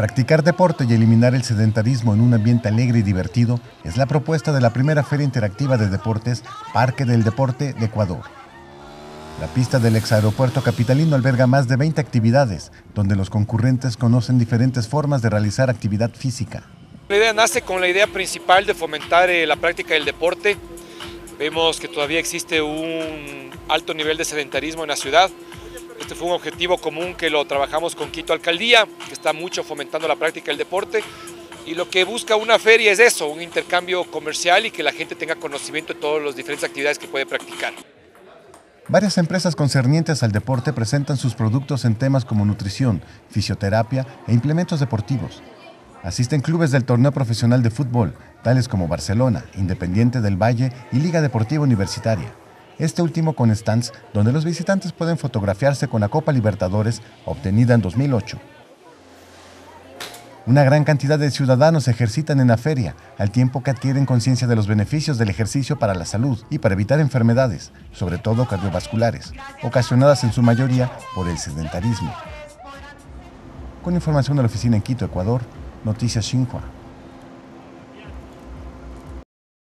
Practicar deporte y eliminar el sedentarismo en un ambiente alegre y divertido es la propuesta de la primera Feria Interactiva de Deportes Parque del Deporte de Ecuador. La pista del exaeropuerto capitalino alberga más de 20 actividades, donde los concurrentes conocen diferentes formas de realizar actividad física. La idea nace con la idea principal de fomentar eh, la práctica del deporte. Vemos que todavía existe un alto nivel de sedentarismo en la ciudad. Este fue un objetivo común que lo trabajamos con Quito Alcaldía, que está mucho fomentando la práctica del deporte. Y lo que busca una feria es eso, un intercambio comercial y que la gente tenga conocimiento de todas las diferentes actividades que puede practicar. Varias empresas concernientes al deporte presentan sus productos en temas como nutrición, fisioterapia e implementos deportivos. Asisten clubes del torneo profesional de fútbol, tales como Barcelona, Independiente del Valle y Liga Deportiva Universitaria este último con stands donde los visitantes pueden fotografiarse con la Copa Libertadores obtenida en 2008. Una gran cantidad de ciudadanos ejercitan en la feria, al tiempo que adquieren conciencia de los beneficios del ejercicio para la salud y para evitar enfermedades, sobre todo cardiovasculares, ocasionadas en su mayoría por el sedentarismo. Con información de la oficina en Quito, Ecuador, Noticias Xinhua.